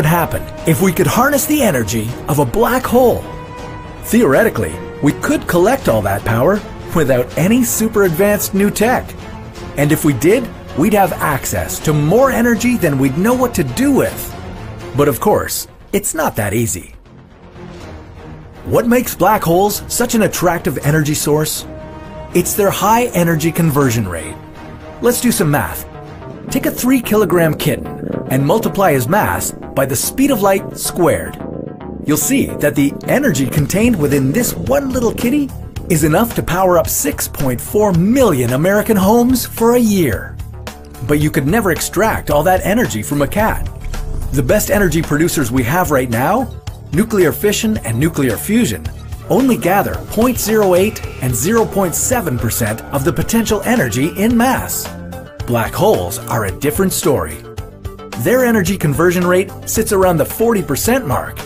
would happen if we could harness the energy of a black hole. Theoretically, we could collect all that power without any super advanced new tech. And if we did, we'd have access to more energy than we'd know what to do with. But of course, it's not that easy. What makes black holes such an attractive energy source? It's their high energy conversion rate. Let's do some math. Take a 3 kilogram kitten and multiply his mass by the speed of light squared. You'll see that the energy contained within this one little kitty is enough to power up 6.4 million American homes for a year. But you could never extract all that energy from a cat. The best energy producers we have right now, nuclear fission and nuclear fusion, only gather 0.08 and 0.7% of the potential energy in mass. Black holes are a different story. Their energy conversion rate sits around the 40% mark.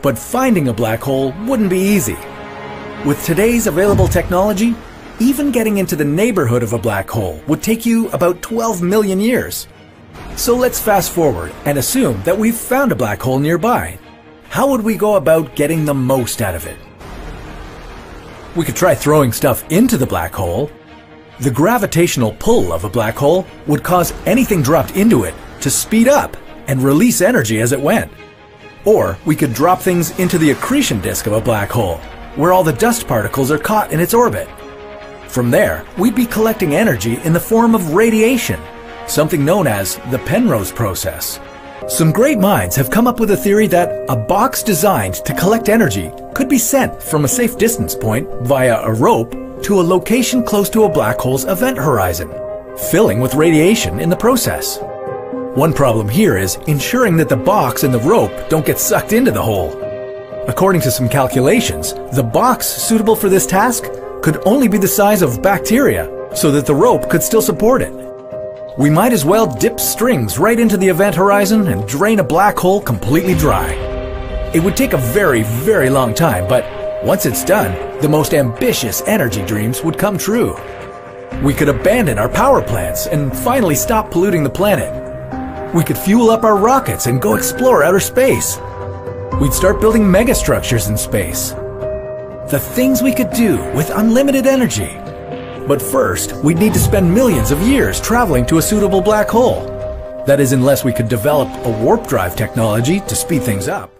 But finding a black hole wouldn't be easy. With today's available technology, even getting into the neighborhood of a black hole would take you about 12 million years. So let's fast forward and assume that we've found a black hole nearby. How would we go about getting the most out of it? We could try throwing stuff into the black hole, the gravitational pull of a black hole would cause anything dropped into it to speed up and release energy as it went. Or we could drop things into the accretion disk of a black hole, where all the dust particles are caught in its orbit. From there, we'd be collecting energy in the form of radiation, something known as the Penrose process. Some great minds have come up with a theory that a box designed to collect energy could be sent from a safe distance point via a rope to a location close to a black hole's event horizon, filling with radiation in the process. One problem here is ensuring that the box and the rope don't get sucked into the hole. According to some calculations, the box suitable for this task could only be the size of bacteria, so that the rope could still support it. We might as well dip strings right into the event horizon and drain a black hole completely dry. It would take a very, very long time, but once it's done, the most ambitious energy dreams would come true. We could abandon our power plants and finally stop polluting the planet. We could fuel up our rockets and go explore outer space. We'd start building megastructures in space. The things we could do with unlimited energy. But first, we'd need to spend millions of years traveling to a suitable black hole. That is, unless we could develop a warp drive technology to speed things up.